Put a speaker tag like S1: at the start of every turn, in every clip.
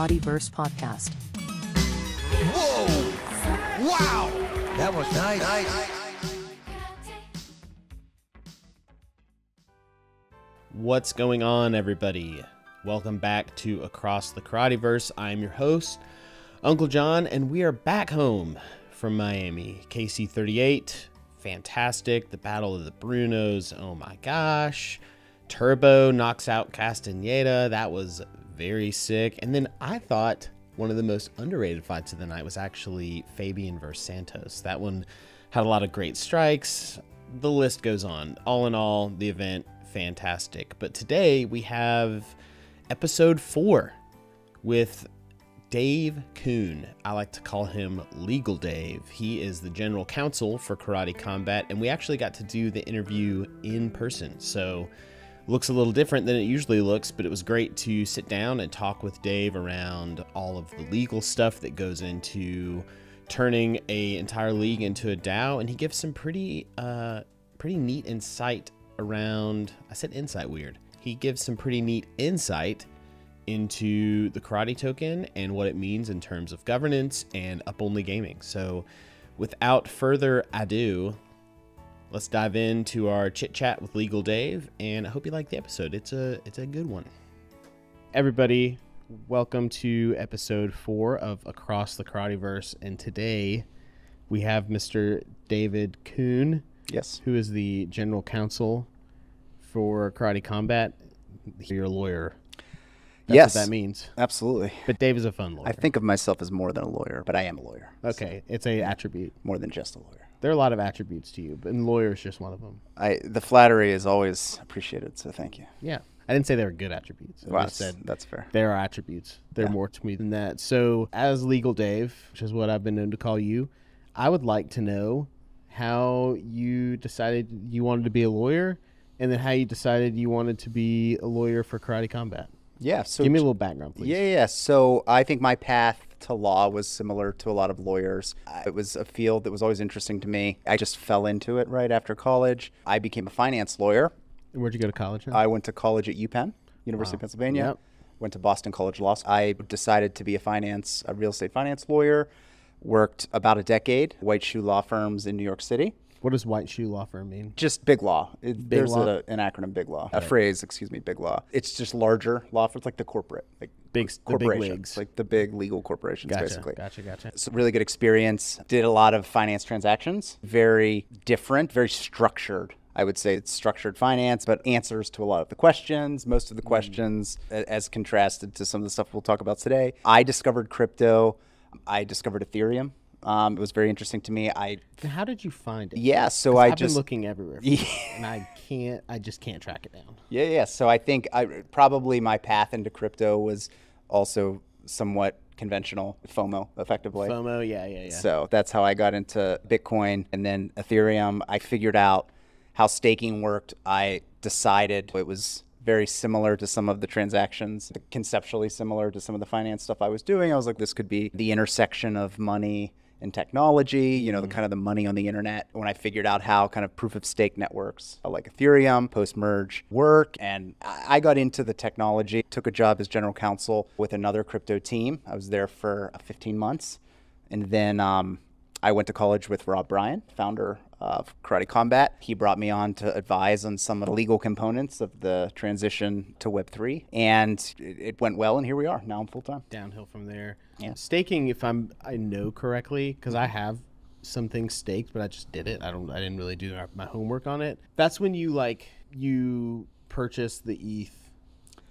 S1: Karate Verse podcast.
S2: Whoa! Wow! That was nice. nice.
S3: What's going on, everybody? Welcome back to Across the Karateverse. I'm your host, Uncle John, and we are back home from Miami. KC38, fantastic. The Battle of the Brunos, oh my gosh. Turbo knocks out Castaneda, that was very sick. And then I thought one of the most underrated fights of the night was actually Fabian versus Santos. That one had a lot of great strikes. The list goes on. All in all, the event fantastic. But today we have episode four with Dave Kuhn. I like to call him Legal Dave. He is the general counsel for Karate Combat, and we actually got to do the interview in person. So looks a little different than it usually looks, but it was great to sit down and talk with Dave around all of the legal stuff that goes into turning a entire league into a DAO, and he gives some pretty uh, pretty neat insight around. I said insight weird. He gives some pretty neat insight into the karate token and what it means in terms of governance and up only gaming. So, without further ado, let's dive into our chit chat with Legal Dave, and I hope you like the episode. It's a it's a good one. Everybody, welcome to episode four of Across the Karateverse, and today we have Mr. David Kuhn.
S4: Yes.
S3: Who is the general counsel for Karate Combat? You're a lawyer. That's
S4: yes,
S3: what that means.
S4: Absolutely.
S3: But Dave is a fun lawyer.
S4: I think of myself as more than a lawyer, but I am a lawyer.
S3: Okay, so it's a attribute.
S4: More than just a lawyer.
S3: There are a lot of attributes to you, but lawyer is just one of them.
S4: I the flattery is always appreciated, so thank you.
S3: Yeah. I didn't say they were good attributes. I
S4: well,
S3: just said
S4: that's fair.
S3: There are attributes. There are yeah. more to me than that. So, as legal Dave, which is what I've been known to call you, I would like to know how you decided you wanted to be a lawyer and then how you decided you wanted to be a lawyer for karate combat.
S4: Yeah. So
S3: give me a little background, please.
S4: Yeah, yeah. So I think my path to law was similar to a lot of lawyers. Uh, it was a field that was always interesting to me. I just fell into it right after college. I became a finance lawyer.
S3: Where'd you go to college?
S4: I went to college at UPenn, University wow. of Pennsylvania. Yep. Went to Boston College Law. I decided to be a finance, a real estate finance lawyer. Worked about a decade, white shoe law firms in New York City.
S3: What does white shoe law firm mean?
S4: Just big law. It,
S3: big
S4: there's
S3: law?
S4: A, an acronym, big law. A phrase, excuse me, big law. It's just larger law firms, like the corporate, like
S3: big
S4: corporations,
S3: big
S4: like the big legal corporations,
S3: gotcha,
S4: basically.
S3: Gotcha, gotcha.
S4: It's a really good experience. Did a lot of finance transactions. Very different, very structured. I would say it's structured finance, but answers to a lot of the questions, most of the mm. questions, mm. as contrasted to some of the stuff we'll talk about today. I discovered crypto. I discovered Ethereum um, it was very interesting to me. I
S3: how did you find it?
S4: Yeah, so I
S3: I've
S4: just
S3: been looking everywhere, yeah. and I can't. I just can't track it down.
S4: Yeah, yeah. So I think I probably my path into crypto was also somewhat conventional FOMO, effectively.
S3: FOMO, yeah, yeah, yeah.
S4: So that's how I got into Bitcoin and then Ethereum. I figured out how staking worked. I decided it was very similar to some of the transactions, conceptually similar to some of the finance stuff I was doing. I was like, this could be the intersection of money and technology, you know, the mm. kind of the money on the internet. When I figured out how kind of proof of stake networks like Ethereum, post merge work, and I got into the technology, took a job as general counsel with another crypto team. I was there for 15 months. And then um, I went to college with Rob Bryan, founder of Karate Combat. He brought me on to advise on some of the legal components of the transition to Web3, and it, went well. And here we are. Now I'm full time.
S3: Downhill from there.
S4: Yeah.
S3: Staking, if I'm I know correctly, because I have some things staked, but I just did it. I don't. I didn't really do my homework on it. That's when you like you purchase the ETH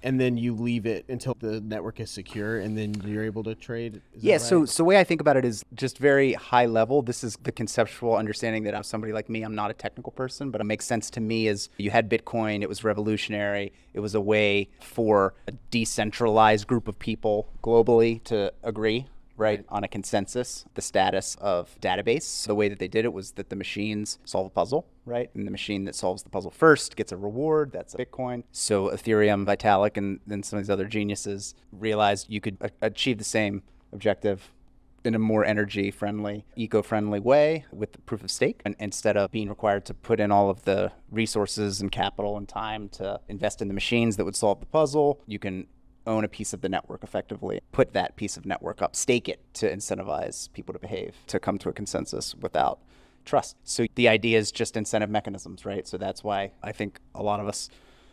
S3: and then you leave it until the network is secure and then you're able to trade? Is
S4: yeah
S3: right?
S4: so so the way i think about it is just very high level. This is the conceptual understanding that i'm somebody like me. I'm not a technical person but it makes sense to me is you had bitcoin it was revolutionary it was a way for a decentralized group of people globally to agree right, on a consensus, the status of database. The way that they did it was that the machines solve a puzzle, right? And the machine that solves the puzzle first gets a reward. That's Bitcoin. So Ethereum, Vitalik, and then some of these other geniuses realized you could a- achieve the same objective in a more energy friendly, eco friendly way with proof of stake. And instead of being required to put in all of the resources and capital and time to invest in the machines that would solve the puzzle, you can own a piece of the network effectively, put that piece of network up, stake it to incentivize people to behave, to come to a consensus without trust. So the idea is just incentive mechanisms, right? So that's why I think a lot of us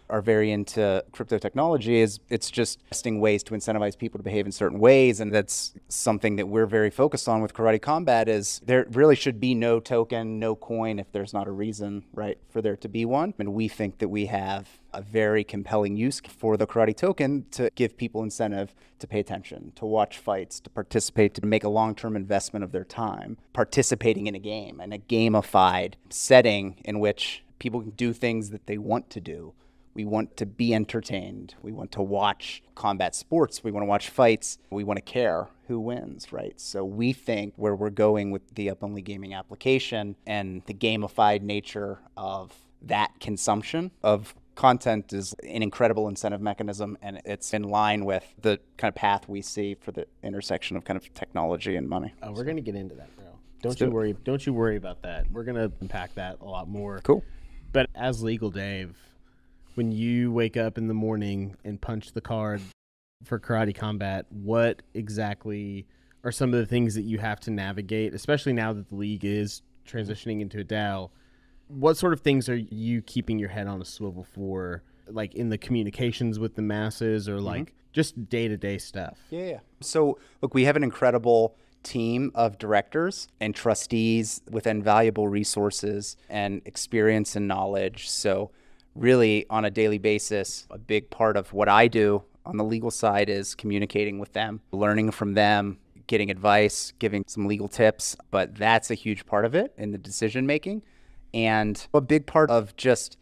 S4: are very into crypto technology is it's just testing ways to incentivize people to behave in certain ways. And that's something that we're very focused on with karate combat is there really should be no token no coin if there's not a reason right for there to be one. And we think that we have a very compelling use for the karate token to give people incentive to pay attention to watch fights to participate to make a long-term investment of their time participating in a game and a gamified setting in which people can do things that they want to do we want to be entertained. We want to watch combat sports. We want to watch fights. We want to care who wins, right? So we think where we're going with the Up Only Gaming application and the gamified nature of that consumption of content is an incredible incentive mechanism and it's in line with the kind of path we see for the intersection of kind of technology and money.
S3: Oh, we're gonna get into that, bro. Don't
S4: do
S3: you worry. Don't you worry about that. We're gonna unpack that a lot more.
S4: Cool.
S3: But as legal Dave, when you wake up in the morning and punch the card for karate combat, what exactly are some of the things that you have to navigate, especially now that the league is transitioning into a DAO? What sort of things are you keeping your head on a swivel for, like in the communications with the masses or mm-hmm. like just day to day stuff?
S4: Yeah, yeah. So, look, we have an incredible team of directors and trustees with invaluable resources and experience and knowledge. So, really, on a daily basis, a big part of what I do on the legal side is communicating with them, learning from them, getting advice, giving some legal tips. But that's a huge part of it in the decision making. And a big part of just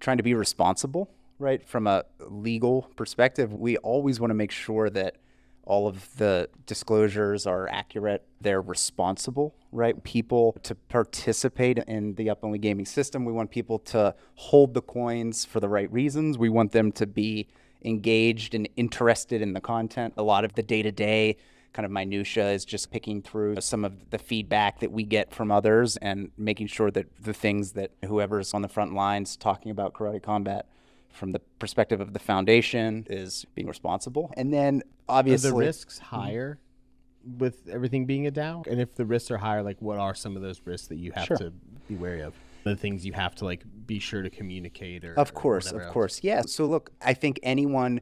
S4: trying to be responsible, right? From a legal perspective, we always want to make sure that all of the disclosures are accurate. They're responsible, right? People to participate in the Up Only Gaming system. We want people to hold the coins for the right reasons. We want them to be engaged and interested in the content. A lot of the day to day kind of minutia is just picking through some of the feedback that we get from others and making sure that the things that whoever's on the front lines talking about karate combat from the perspective of the foundation is being responsible. And then
S3: Are
S4: obviously
S3: the risks higher with everything being a DAO? And if the risks are higher, like what are some of those risks that you have
S4: Sure.
S3: to be wary of? The things you have to like be sure to communicate or
S4: Of course,
S3: whatever
S4: of
S3: else?
S4: course. Yeah. So look, I think anyone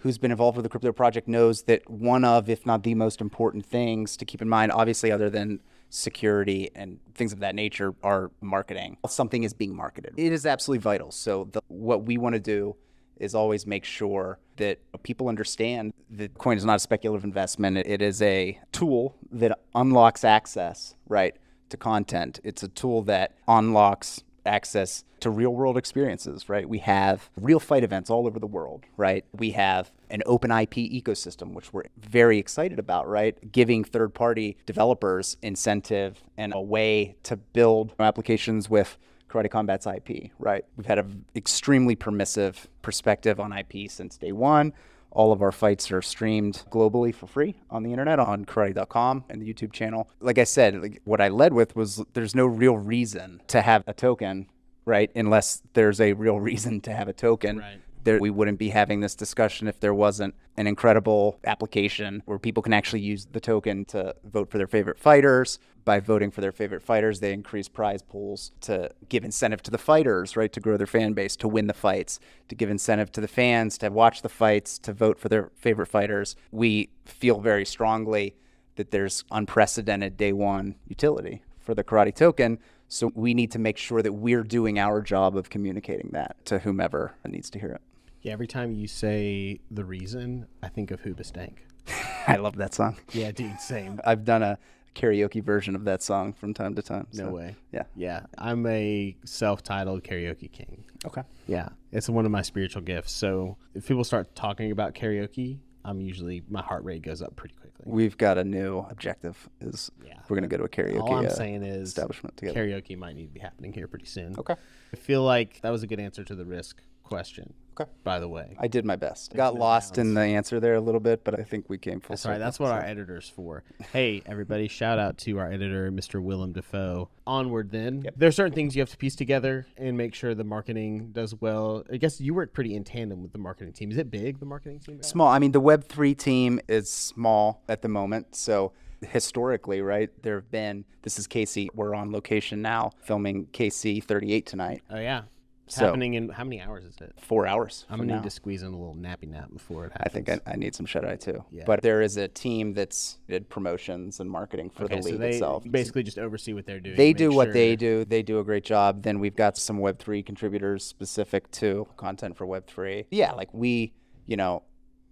S4: who's been involved with the crypto project knows that one of, if not the most important things to keep in mind, obviously other than security and things of that nature, are marketing. Something is being marketed. It is absolutely vital. So the, what we want to do is always make sure that people understand that coin is not a speculative investment. It is a tool that unlocks access, right, to content. It's a tool that unlocks access to real world experiences, right? We have real fight events all over the world, right? We have an open IP ecosystem, which we're very excited about, right? Giving third party developers incentive and a way to build applications with Karate Combat's IP, right? We've had an extremely permissive perspective on IP since day one. All of our fights are streamed globally for free on the internet on karate.com and the YouTube channel. Like I said, like what I led with was there's no real reason to have a token, right? Unless there's a real reason to have a token.
S3: Right.
S4: There, we wouldn't be having this discussion if there wasn't an incredible application where people can actually use the token to vote for their favorite fighters. By voting for their favorite fighters, they increase prize pools to give incentive to the fighters, right, to grow their fan base, to win the fights, to give incentive to the fans to watch the fights, to vote for their favorite fighters. We feel very strongly that there's unprecedented day one utility for the karate token. So we need to make sure that we're doing our job of communicating that to whomever needs to hear it.
S3: Yeah, every time you say the reason, I think of Hoobastank.
S4: I love that song.
S3: Yeah, dude, same.
S4: I've done a karaoke version of that song from time to time.
S3: No way.
S4: Yeah.
S3: Yeah, I'm a self-titled karaoke king.
S4: Okay.
S3: Yeah, it's one of my spiritual gifts. So if people start talking about karaoke, I'm usually my heart rate goes up pretty quickly.
S4: We've got a new objective. Is
S3: Yeah.
S4: we're gonna go to a karaoke.
S3: All I'm
S4: uh,
S3: saying is
S4: establishment together.
S3: karaoke might need to be happening here pretty soon.
S4: Okay.
S3: I feel like that was a good answer to the risk question.
S4: Okay.
S3: By the way,
S4: I did my best. Got
S3: no
S4: lost in the answer there a little bit, but I think we came full
S3: Sorry,
S4: circle.
S3: that's what our editor's for. Hey, everybody, shout out to our editor, Mr. Willem Dafoe. Onward then. There are certain things you have to piece together and make sure the marketing does well. I guess you work pretty in tandem with the marketing team. Is it big, the marketing team?
S4: small. I mean, the Web3 team is small at the moment. So historically, right, there have been, this is Casey. We're on location now filming KC 38 tonight.
S3: Oh, yeah. It's
S4: So-
S3: happening in how many hours is it?
S4: Four hours.
S3: I'm going to
S4: now.
S3: need to squeeze in a little nappy nap before it happens.
S4: I think I, I need some shut eye too.
S3: Yeah.
S4: But there is a team that's did promotions and marketing for
S3: okay,
S4: the league
S3: so they
S4: itself.
S3: basically just oversee what they're doing.
S4: They do what
S3: sure-
S4: they do. They do a great job. Then we've got some Web3 contributors specific to content for Web3. Yeah, like we, you know,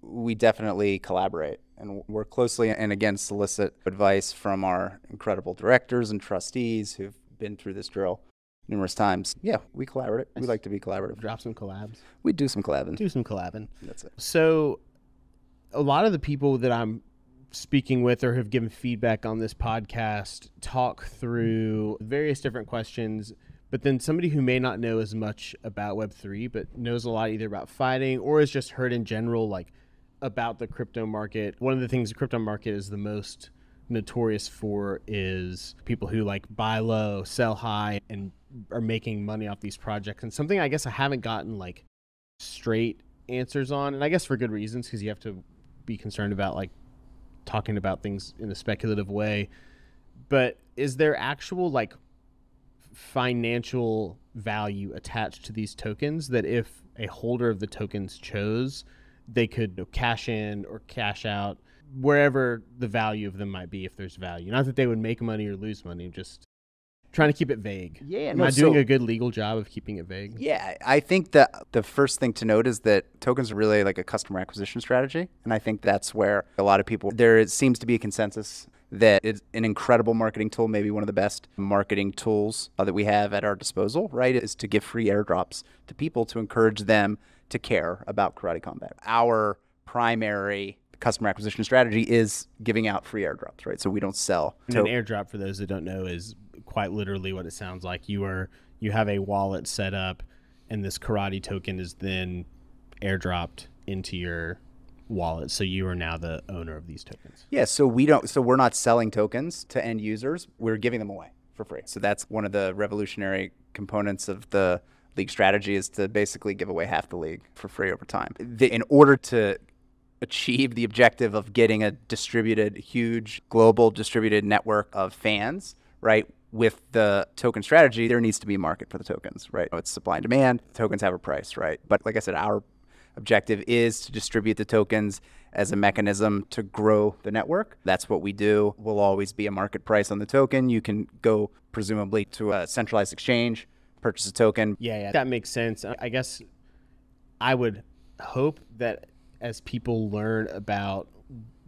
S4: we definitely collaborate and work closely and again solicit advice from our incredible directors and trustees who've been through this drill numerous times. Yeah, we collaborate. We like to be collaborative.
S3: Drop some collabs.
S4: We do some collabing.
S3: Do some collabing.
S4: That's it.
S3: So, a lot of the people that I'm speaking with or have given feedback on this podcast talk through various different questions. But then somebody who may not know as much about Web3, but knows a lot either about fighting or has just heard in general, like about the crypto market. One of the things the crypto market is the most notorious for is people who like buy low, sell high, and are making money off these projects. And something I guess I haven't gotten like straight answers on, and I guess for good reasons because you have to be concerned about like talking about things in a speculative way. But is there actual like financial value attached to these tokens that if a holder of the tokens chose, they could cash in or cash out wherever the value of them might be if there's value. Not that they would make money or lose money, just trying to keep it vague.
S4: Yeah,
S3: Am
S4: no,
S3: I doing
S4: so-
S3: a good legal job of keeping it vague?
S4: Yeah, I think that the first thing to note is that tokens are really like a customer acquisition strategy. And I think that's where a lot of people, there is- seems to be a consensus that it's an incredible marketing tool, maybe one of the best marketing tools uh, that we have at our disposal, right? Is to give free airdrops to people to encourage them to care about karate combat. Our primary customer acquisition strategy is giving out free airdrops, right? So we don't sell.
S3: And
S4: to-
S3: an airdrop, for those that don't know, is quite literally what it sounds like. You are you have a wallet set up, and this karate token is then airdropped into your wallet. So you are now the owner of these tokens.
S4: Yeah, so we don't so we're not selling tokens to end users. We're giving them away for free. So that's one of the revolutionary components of the league strategy is to basically give away half the league for free over time. The, in order to achieve the objective of getting a distributed huge global distributed network of fans, right? With the token strategy, there needs to be a market for the tokens, right? It's supply and demand. Tokens have a price, right? But like I said, our objective is to distribute the tokens as a mechanism to grow the network. That's what we do. Will always be a market price on the token. You can go presumably to a centralized exchange, purchase a token.
S3: Yeah, yeah, that makes sense. I I guess I would hope that as people learn about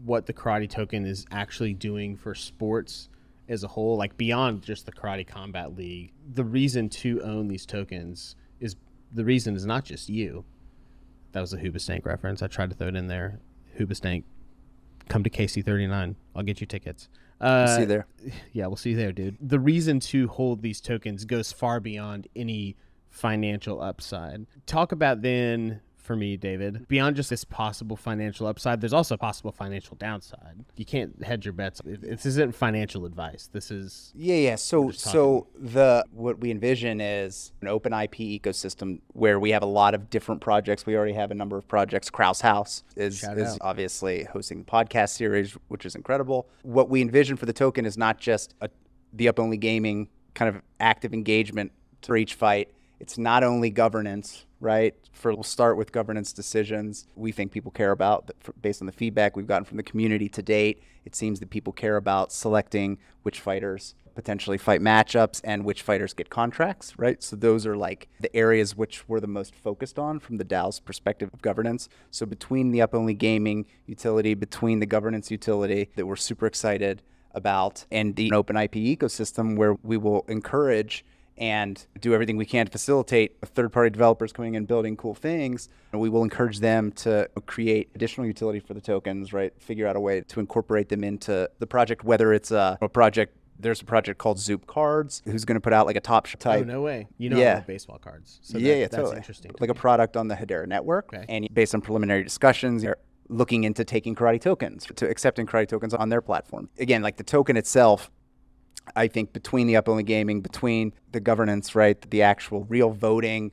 S3: what the karate token is actually doing for sports as a whole, like beyond just the Karate Combat League, the reason to own these tokens is the reason is not just you. That was a Hoobastank reference. I tried to throw it in there. Hoobastank, come to KC39. I'll get you tickets. Uh,
S4: See you there.
S3: yeah, we'll see you there, dude. The reason to hold these tokens goes far beyond any financial upside. Talk about then for me, David, beyond just this possible financial upside, there's also a possible financial downside. You can't hedge your bets. This isn't financial advice. This is
S4: Yeah, yeah. So, so the what we envision is an open IP ecosystem where we have a lot of different projects. We already have a number of projects. Krause House is
S3: Shout
S4: is
S3: out.
S4: obviously hosting the podcast series, which is incredible. What we envision for the token is not just a, the up only gaming kind of active engagement for each fight. It's not only governance, right? For we'll start with governance decisions. We think people care about based on the feedback we've gotten from the community to date. It seems that people care about selecting which fighters potentially fight matchups and which fighters get contracts, right? So those are like the areas which we're the most focused on from the DAO's perspective of governance. So between the up only gaming utility, between the governance utility that we're super excited about, and the open IP ecosystem where we will encourage and do everything we can to facilitate third party developers coming in and building cool things. And we will encourage them to create additional utility for the tokens, right? Figure out a way to incorporate them into the project, whether it's a, a project There's a project called Zoop Cards, who's going to put out like a Top Shot
S3: Oh
S4: type.
S3: no way! You know
S4: Yeah.
S3: baseball cards. So
S4: yeah,
S3: that-
S4: yeah,
S3: that's
S4: totally.
S3: interesting.
S4: Like a product on the Hedera network,
S3: Okay.
S4: and based on preliminary discussions, they're looking into taking karate tokens to accepting karate tokens on their platform. Again, like the token itself, I think between the up only gaming, between the governance, right, the actual real voting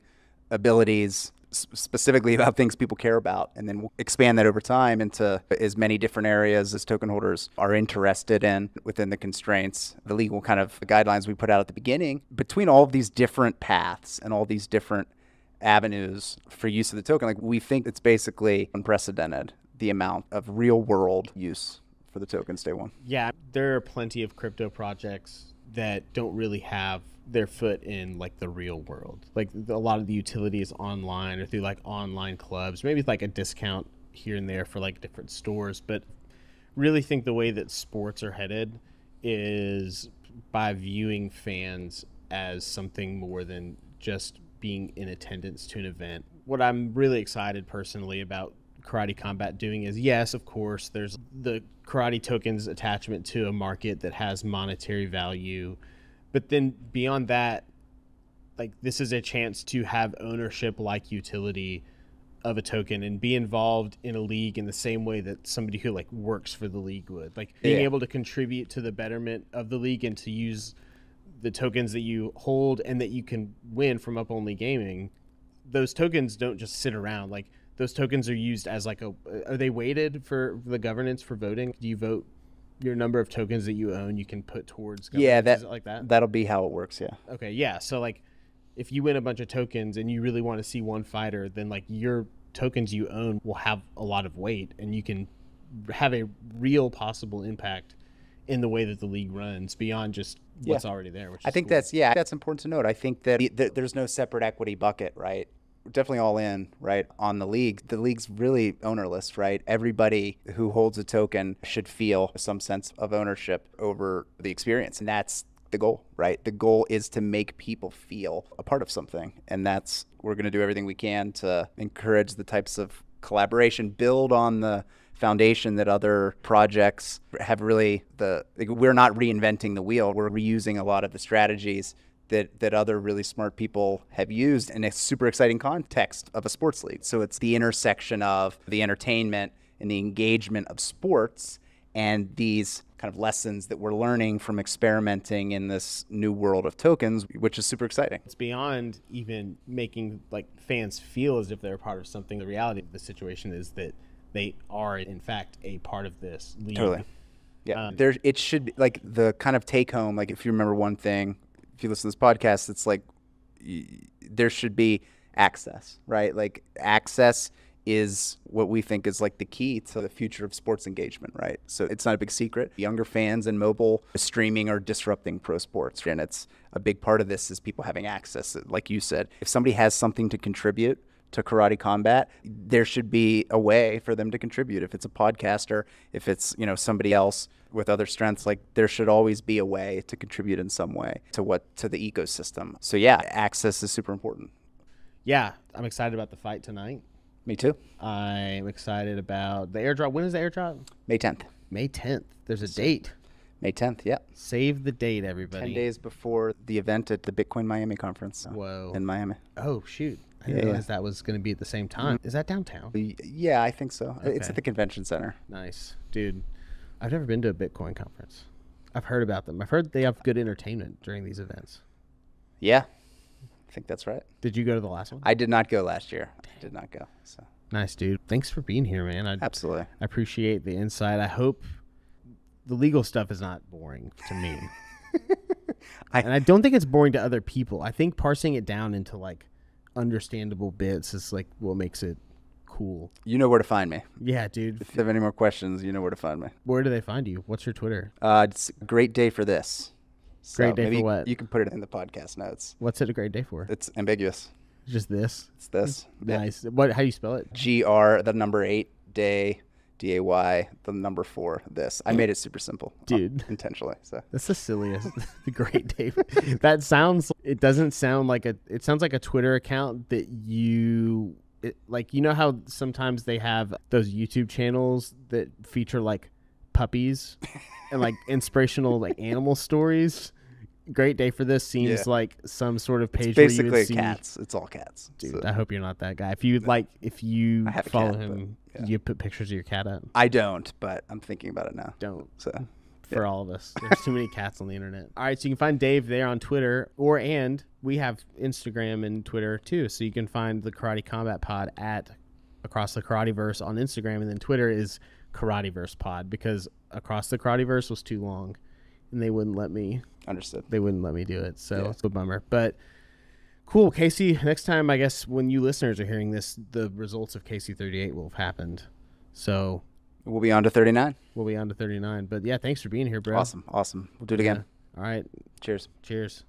S4: abilities, specifically about things people care about, and then we'll expand that over time into as many different areas as token holders are interested in within the constraints, the legal kind of guidelines we put out at the beginning. Between all of these different paths and all these different avenues for use of the token, like we think it's basically unprecedented the amount of real world use for the tokens day one.
S3: Yeah, there are plenty of crypto projects that don't really have their foot in like the real world. Like a lot of the utility is online or through like online clubs. Maybe like a discount here and there for like different stores, but really think the way that sports are headed is by viewing fans as something more than just being in attendance to an event. What I'm really excited personally about Karate Combat doing is yes, of course, there's the karate tokens attachment to a market that has monetary value. But then beyond that, like this is a chance to have ownership like utility of a token and be involved in a league in the same way that somebody who like works for the league would. Like being
S4: Yeah.
S3: able to contribute to the betterment of the league and to use the tokens that you hold and that you can win from up only gaming. Those tokens don't just sit around. Like those tokens are used as like a are they weighted for the governance for voting? Do you vote your number of tokens that you own you can put towards
S4: Yeah, that
S3: like that?
S4: That'll be how it works. Yeah.
S3: Okay, yeah. So like if you win a bunch of tokens and you really want to see one fighter, then like your tokens you own will have a lot of weight and you can have a real possible impact in the way that the league runs beyond just what's
S4: Yeah.
S3: already there. Which
S4: I think
S3: cool.
S4: that's yeah, that's important to note. I think that the- th- there's no separate equity bucket, right? Definitely all in, right, on the league. The league's really ownerless, right? Everybody who holds a token should feel some sense of ownership over the experience, and that's the goal, right? The goal is to make people feel a part of something, and that's we're going to do everything we can to encourage the types of collaboration, build on the foundation that other projects have really the we're not reinventing the wheel we're reusing a lot of the strategies that that other really smart people have used in a super exciting context of a sports league so it's the intersection of the entertainment and the engagement of sports and these kind of lessons that we're learning from experimenting in this new world of tokens which is super exciting
S3: it's beyond even making like fans feel as if they're a part of something. The reality of the situation is that they are in fact a part of this league.
S4: Totally. Yeah.
S3: Um,
S4: there it should be like the kind of take home, like if you remember one thing, if you listen to this podcast, it's like there should be access, right? Like access is what we think is like the key to the future of sports engagement, right? So it's not a big secret. Younger fans and mobile streaming are disrupting pro sports. And it's a big part of this is people having access. Like you said, if somebody has something to contribute, to karate combat there should be a way for them to contribute if it's a podcaster if it's you know somebody else with other strengths like there should always be a way to contribute in some way to what to the ecosystem so yeah access is super important
S3: Yeah, I'm excited about the fight tonight.
S4: me too
S3: I'm excited about the airdrop. When is the airdrop?
S4: may 10th
S3: May 10th. There's a date.
S4: may 10th yeah
S3: Save the date, everybody.
S4: 10 days before the event at the bitcoin miami conference so,
S3: Whoa.
S4: in miami
S3: Oh shoot! I didn't
S4: yeah.
S3: realize that was going to be at the same time. Is that downtown?
S4: Yeah i think so it's at the convention center
S3: Nice, dude. I've never been to a Bitcoin conference. I've heard about them. I've heard they have good entertainment during these events.
S4: yeah i think that's right
S3: Did you go to the last one?
S4: i did not go last year I did not go so
S3: nice, dude. Thanks for being here, man. I,
S4: absolutely
S3: I appreciate the insight. I hope the legal stuff is not boring to me.
S4: I-
S3: and I don't think it's boring to other people. I think parsing it down into like understandable bits is like what makes it cool.
S4: you know where to find me
S3: Yeah, dude.
S4: If you have any more questions, you know where to find me.
S3: Where do they find you? What's your Twitter?
S4: Uh, it's great day for this. So
S3: Great day for
S4: you-
S3: what?
S4: You can put it in the podcast notes.
S3: What's it a great day for?
S4: It's ambiguous.
S3: Just this.
S4: It's this. Yeah.
S3: Nice. What? How do you spell it?
S4: G R the number eight day D A Y the number four this. I made it super simple, uh,
S3: Dude.
S4: intentionally. So
S3: That's the silliest. the great day. that sounds. It doesn't sound like a. It sounds like a Twitter account that you. It, like you know how sometimes they have those YouTube channels that feature like puppies and like inspirational like animal stories. Great day for this seems
S4: Yeah.
S3: like some sort of page where you
S4: Basically,
S3: see.
S4: cats. It's all cats.
S3: Dude,
S4: So-
S3: I hope you're not that guy. If you like, if you
S4: have
S3: follow
S4: cat,
S3: him,
S4: but, yeah.
S3: you put pictures of your cat up.
S4: I don't, but I'm thinking about it now.
S3: Don't
S4: So
S3: for all of us. There's too many cats on the internet. All right, so you can find Dave there on Twitter, or and we have Instagram and Twitter too. So you can find the Karate Combat Pod at Across the Karateverse on Instagram, and then Twitter is Karateverse Pod because Across the Karateverse was too long, and they wouldn't let me.
S4: Understood.
S3: They wouldn't let me do it. So
S4: Yeah.
S3: it's a bummer, but. Cool, Casey. Next time, I guess when you listeners are hearing this, the results of KC38 will have happened. So
S4: We'll be on to 39.
S3: we'll be on to 39. But yeah, thanks for being here, bro.
S4: Awesome. Awesome. We'll do it again.
S3: All right.
S4: Cheers.
S3: Cheers.